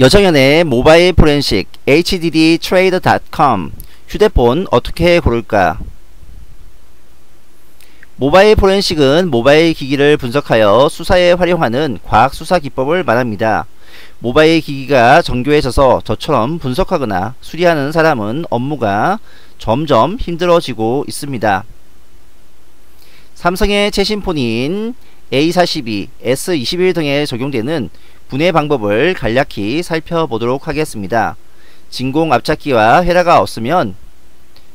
여정연의 모바일 포렌식 hddtrade.com 휴대폰 어떻게 고를까? 모바일 포렌식은 모바일 기기를 분석하여 수사에 활용하는 과학 수사 기법을 말합니다. 모바일 기기가 정교해져서 저처럼 분석하거나 수리하는 사람은 업무가 점점 힘들어지고 있습니다. 삼성의 최신 폰인 A42, S21 등에 적용되는 분해 방법을 간략히 살펴보도록 하겠습니다. 진공 압착기와 헤라가 없으면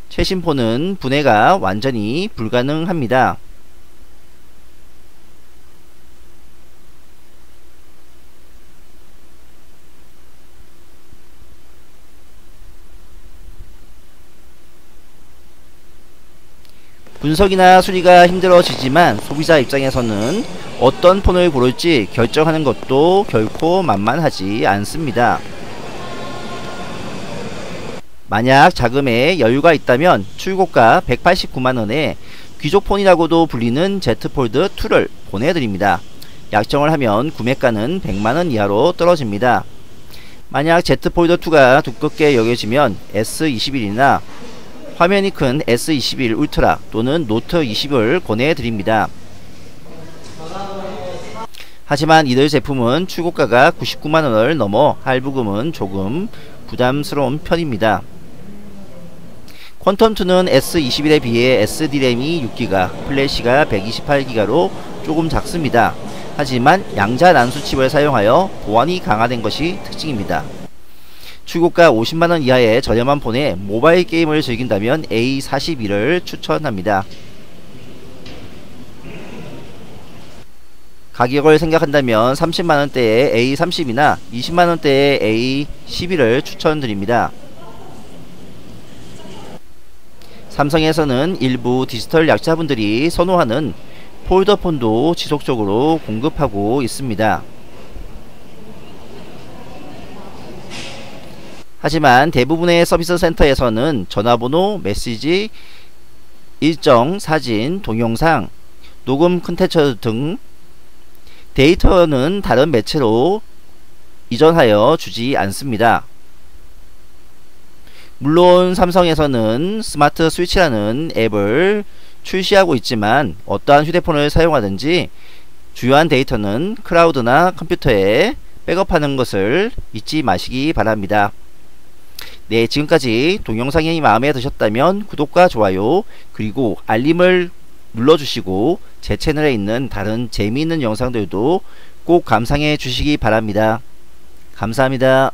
최신 폰은 분해가 완전히 불가능합니다. 분석이나 수리가 힘들어지지만 소비자 입장에서는 어떤 폰을 고를지 결정하는 것도 결코 만만하지 않습니다. 만약 자금에 여유가 있다면 출고가 189만원에 귀족폰이라고도 불리는 Z폴드 2를 보내드립니다. 약정을 하면 구매가는 100만원 이하로 떨어집니다. 만약 Z폴드 2가 두껍게 여겨지면 S21이나 화면이 큰 S21 울트라 또는 노트 20을 권해드립니다. 하지만 이들 제품은 출고가가 99만원을 넘어 할부금은 조금 부담스러운 편입니다. 퀀텀2는 S21에 비해 SD램이 6기가, 플래시가 128기가로 조금 작습니다. 하지만 양자 난수 칩을 사용하여 보안이 강화된 것이 특징입니다. 출고가 50만원 이하의 저렴한 폰에 모바일 게임을 즐긴다면 A41을 추천합니다. 가격을 생각한다면 30만원대의 A30이나 20만원대의 A11을 추천드립니다. 삼성에서는 일부 디지털 약자분들이 선호하는 폴더폰도 지속적으로 공급하고 있습니다. 하지만 대부분의 서비스 센터에서는 전화번호, 메시지, 일정, 사진, 동영상, 녹음 컨텐츠 등 데이터는 다른 매체로 이전하여 주지 않습니다. 물론 삼성에서는 Smart Switch라는 앱을 출시하고 있지만 어떠한 휴대폰을 사용하든지 주요한 데이터는 클라우드나 컴퓨터에 백업하는 것을 잊지 마시기 바랍니다. 네 지금까지 동영상이 마음에 드셨다면 구독과 좋아요 그리고 알림을 눌러주시고 제 채널에 있는 다른 재미있는 영상들도 꼭 감상해 주시기 바랍니다. 감사합니다.